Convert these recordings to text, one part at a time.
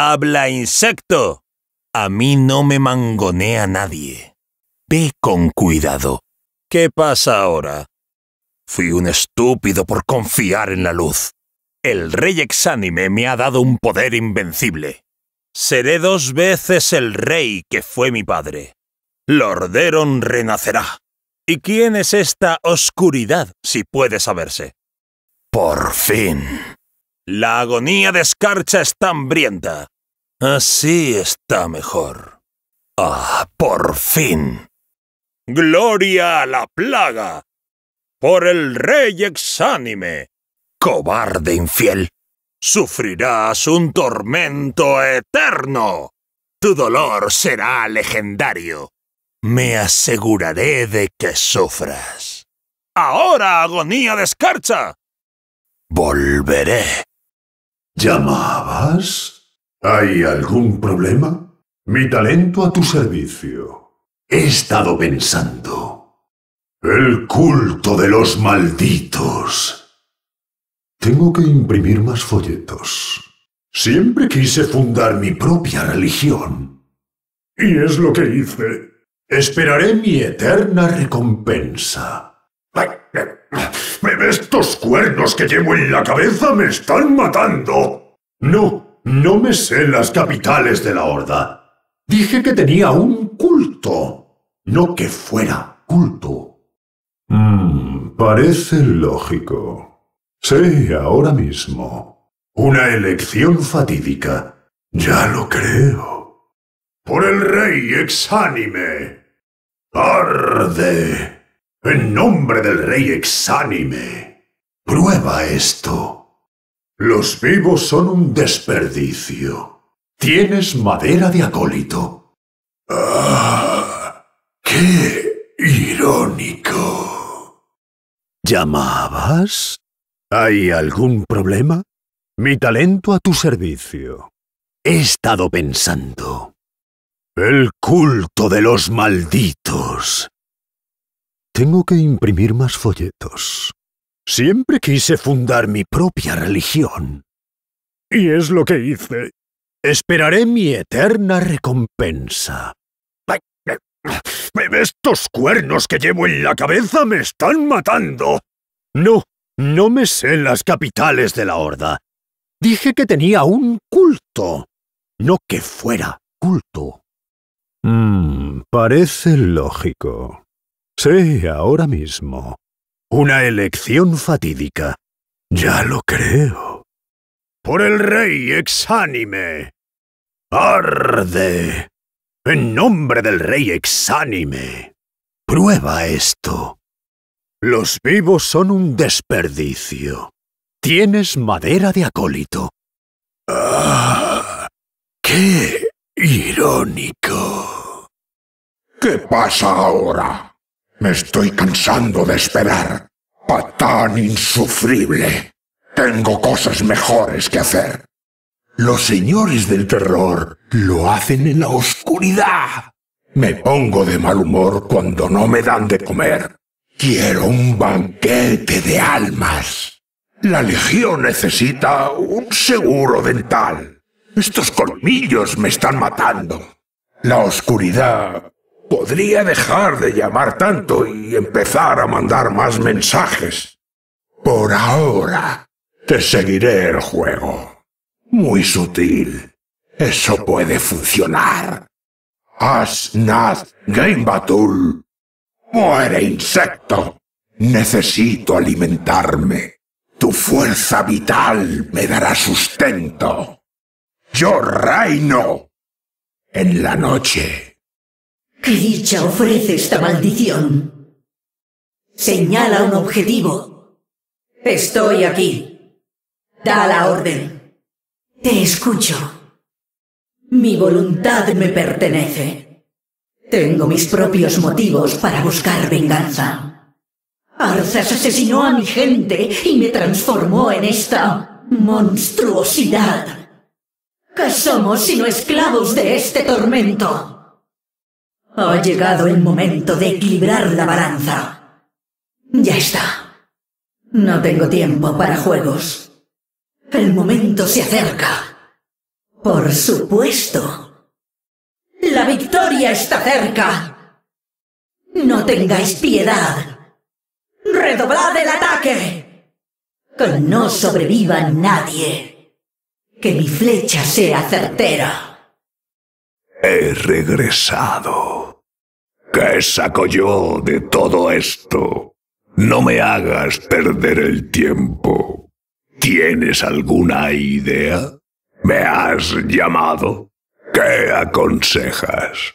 ¡Habla, insecto! A mí no me mangonea nadie. Ve con cuidado. ¿Qué pasa ahora? Fui un estúpido por confiar en la luz. El rey exánime me ha dado un poder invencible. Seré dos veces el rey que fue mi padre. Lorderon renacerá. ¿Y quién es esta oscuridad, si puede saberse? Por fin. La agonía de escarcha está hambrienta. Así está mejor. Ah, por fin. Gloria a la plaga. Por el rey exánime. Cobarde infiel. Sufrirás un tormento eterno. Tu dolor será legendario. Me aseguraré de que sufras. ¡Ahora, agonía de escarcha! Volveré. ¿Llamabas? ¿Hay algún problema? Mi talento a tu servicio. He estado pensando. El culto de los malditos. Tengo que imprimir más folletos. Siempre quise fundar mi propia religión. Y es lo que hice. Esperaré mi eterna recompensa. Estos cuernos que llevo en la cabeza me están matando. No, no me sé las capitales de la horda. Dije que tenía un culto, no que fuera culto. Mmm, parece lógico. Sí, ahora mismo. Una elección fatídica. Ya lo creo. Por el rey exánime. Arde. En nombre del rey exánime, prueba esto. Los vivos son un desperdicio. Tienes madera de acólito. ¡Ah! ¡Qué irónico! ¿Llamabas? ¿Hay algún problema? Mi talento a tu servicio. He estado pensando. El culto de los malditos tengo que imprimir más folletos. Siempre quise fundar mi propia religión. Y es lo que hice. Esperaré mi eterna recompensa. Estos cuernos que llevo en la cabeza me están matando. No, no me sé las capitales de la horda. Dije que tenía un culto, no que fuera culto. Mmm, parece lógico. Sí, ahora mismo. Una elección fatídica. Ya lo creo. Por el rey exánime. Arde. En nombre del rey exánime. Prueba esto. Los vivos son un desperdicio. Tienes madera de acólito. ¡Ah! ¡Qué irónico! ¿Qué pasa ahora? Me estoy cansando de esperar. Patán insufrible. Tengo cosas mejores que hacer. Los señores del terror lo hacen en la oscuridad. Me pongo de mal humor cuando no me dan de comer. Quiero un banquete de almas. La legión necesita un seguro dental. Estos colmillos me están matando. La oscuridad Podría dejar de llamar tanto y empezar a mandar más mensajes. Por ahora, te seguiré el juego. Muy sutil. Eso puede funcionar. Asnath Game. Muere insecto. Necesito alimentarme. Tu fuerza vital me dará sustento. Yo reino. En la noche ¿Qué dicha ofrece esta maldición? Señala un objetivo. Estoy aquí. Da la orden. Te escucho. Mi voluntad me pertenece. Tengo mis propios motivos para buscar venganza. Arzas asesinó a mi gente y me transformó en esta monstruosidad. ¿Qué somos sino esclavos de este tormento? Ha llegado el momento de equilibrar la balanza. Ya está. No tengo tiempo para juegos. El momento se acerca. Por supuesto. La victoria está cerca. No tengáis piedad. Redoblad el ataque. Que no sobreviva nadie. Que mi flecha sea certera. He regresado. ¿Qué saco yo de todo esto? No me hagas perder el tiempo. ¿Tienes alguna idea? ¿Me has llamado? ¿Qué aconsejas?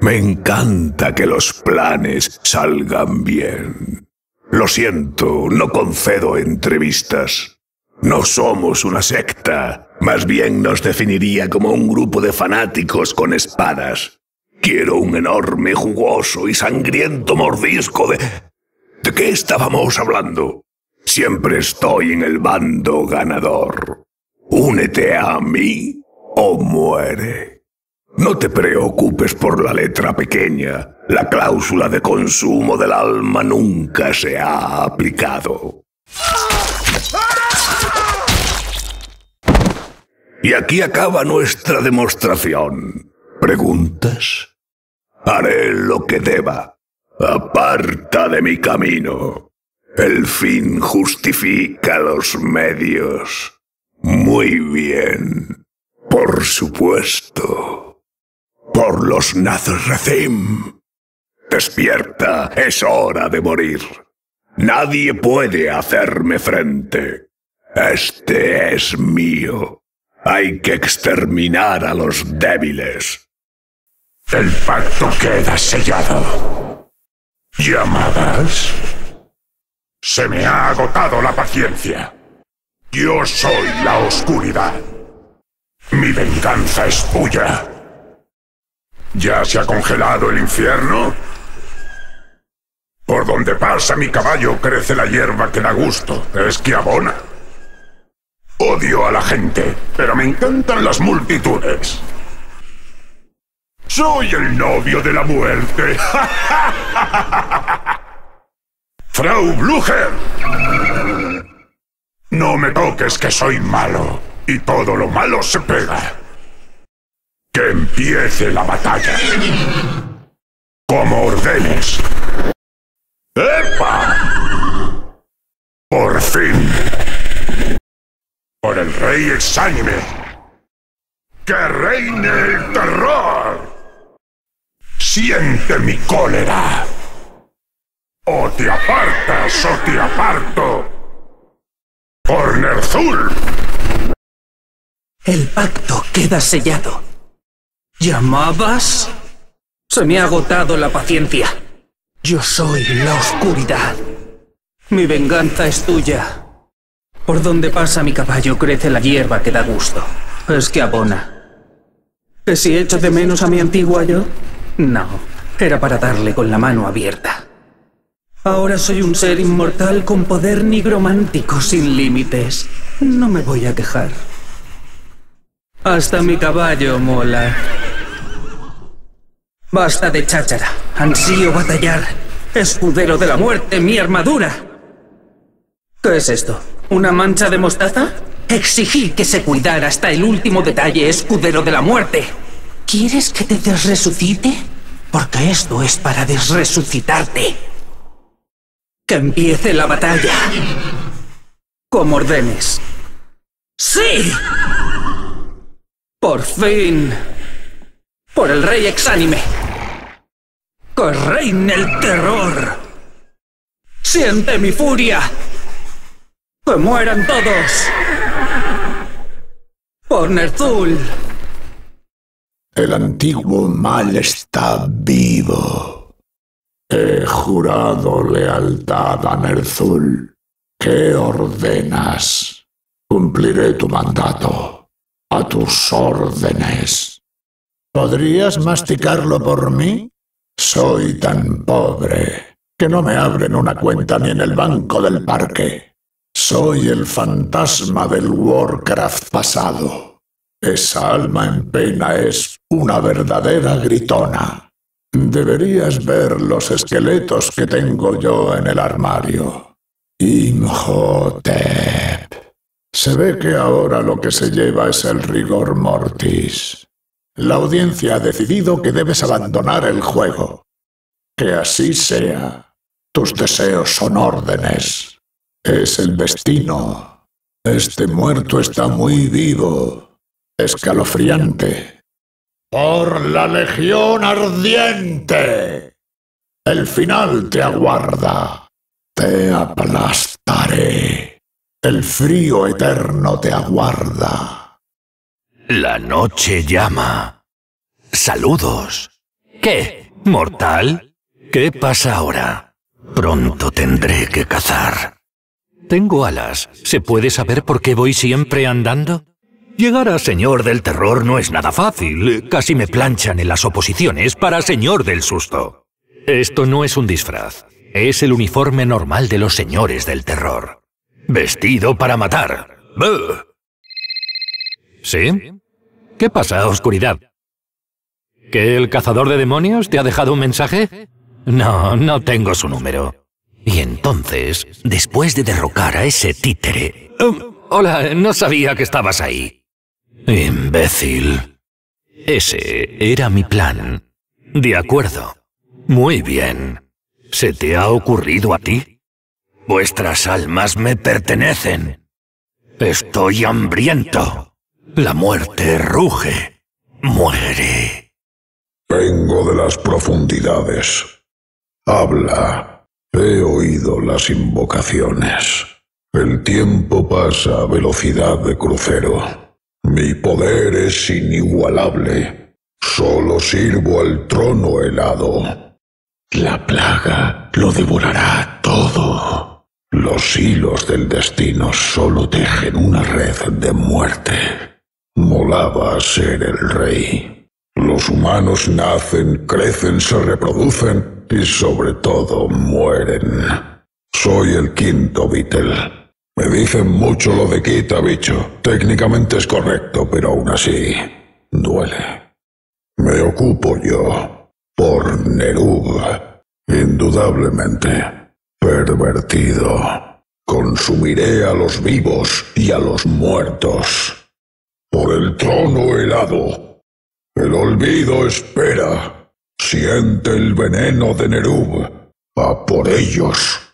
Me encanta que los planes salgan bien. Lo siento, no concedo entrevistas. No somos una secta. Más bien nos definiría como un grupo de fanáticos con espadas. Quiero un enorme, jugoso y sangriento mordisco de... ¿De qué estábamos hablando? Siempre estoy en el bando ganador. Únete a mí o muere. No te preocupes por la letra pequeña. La cláusula de consumo del alma nunca se ha aplicado. Y aquí acaba nuestra demostración. ¿Preguntas? Haré lo que deba. Aparta de mi camino. El fin justifica los medios. Muy bien. Por supuesto. Por los Nazrathim. Despierta, es hora de morir. Nadie puede hacerme frente. Este es mío. Hay que exterminar a los débiles. El pacto queda sellado. ¿Llamadas? Se me ha agotado la paciencia. Yo soy la oscuridad. Mi venganza es tuya. ¿Ya se ha congelado el infierno? Por donde pasa mi caballo crece la hierba que da gusto. Es que abona. Odio a la gente, pero me encantan las multitudes. Soy el novio de la muerte. Frau Blucher. No me toques que soy malo. Y todo lo malo se pega. Que empiece la batalla. Como ordenes. ¡Epa! Por fin. Por el rey exánime. Que reine el terror. Siente mi cólera. O te apartas o te aparto. Por Nerzul. El pacto queda sellado. ¿Llamabas? Se me ha agotado la paciencia. Yo soy la oscuridad. Mi venganza es tuya. Por donde pasa mi caballo crece la hierba que da gusto. Es que abona. ¿Que si echo de menos a mi antigua yo? No, era para darle con la mano abierta. Ahora soy un ser inmortal con poder nigromántico sin límites. No me voy a quejar. Hasta mi caballo mola. Basta de cháchara. Ansío batallar. Escudero de la muerte, mi armadura. ¿Qué es esto? ¿Una mancha de mostaza? Exigí que se cuidara hasta el último detalle, escudero de la muerte. ¿Quieres que te desresucite? Porque esto es para desresucitarte. Que empiece la batalla. Como ordenes. ¡Sí! Por fin. Por el rey exánime. Que reine el terror. Siente mi furia. Que mueran todos. Por Nerzul. El antiguo mal está vivo. He jurado lealtad a Nerzul. ¿Qué ordenas? Cumpliré tu mandato. A tus órdenes. ¿Podrías masticarlo por mí? Soy tan pobre que no me abren una cuenta ni en el banco del parque. Soy el fantasma del Warcraft pasado. Esa alma en pena es una verdadera gritona. Deberías ver los esqueletos que tengo yo en el armario. Imhotep. Se ve que ahora lo que se lleva es el rigor mortis. La audiencia ha decidido que debes abandonar el juego. Que así sea. Tus deseos son órdenes. Es el destino. Este muerto está muy vivo. Escalofriante. Por la legión ardiente. El final te aguarda. Te aplastaré. El frío eterno te aguarda. La noche llama. Saludos. ¿Qué? ¿Mortal? ¿Qué pasa ahora? Pronto tendré que cazar. Tengo alas. ¿Se puede saber por qué voy siempre andando? Llegar a Señor del Terror no es nada fácil. Casi me planchan en las oposiciones para Señor del Susto. Esto no es un disfraz. Es el uniforme normal de los señores del terror. Vestido para matar. ¿Sí? ¿Qué pasa, oscuridad? ¿Que el cazador de demonios te ha dejado un mensaje? No, no tengo su número. Y entonces, después de derrocar a ese títere... Um, hola, no sabía que estabas ahí. Imbécil. Ese era mi plan. De acuerdo. Muy bien. ¿Se te ha ocurrido a ti? Vuestras almas me pertenecen. Estoy hambriento. La muerte ruge. Muere. Vengo de las profundidades. Habla. He oído las invocaciones. El tiempo pasa a velocidad de crucero. Mi poder es inigualable. Solo sirvo al trono helado. La plaga lo devorará todo. Los hilos del destino solo tejen una red de muerte. Molaba ser el rey. Los humanos nacen, crecen, se reproducen y sobre todo mueren. Soy el quinto Beatle. Me dicen mucho lo de quita, bicho. Técnicamente es correcto, pero aún así duele. Me ocupo yo por Nerub. Indudablemente pervertido. Consumiré a los vivos y a los muertos. Por el trono helado. El olvido espera. Siente el veneno de Nerub. A por ellos.